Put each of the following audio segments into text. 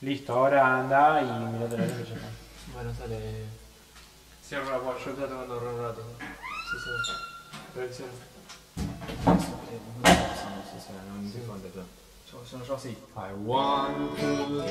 Listo, ahora anda y mirate la y ya está. Bueno, sale. Cierro la puerta. Yo estoy un rato. Sí, sí. Reacción. Yo, yo, yo sí. I want to tell you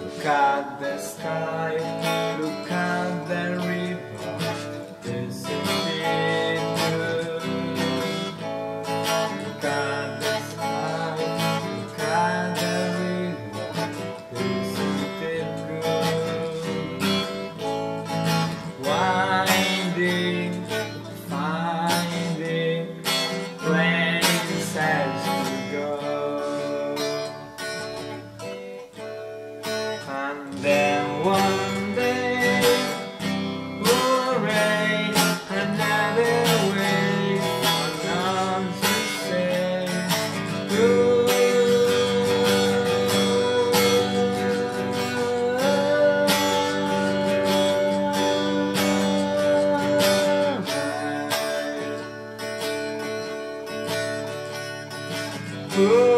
Look at the sky, look Oh.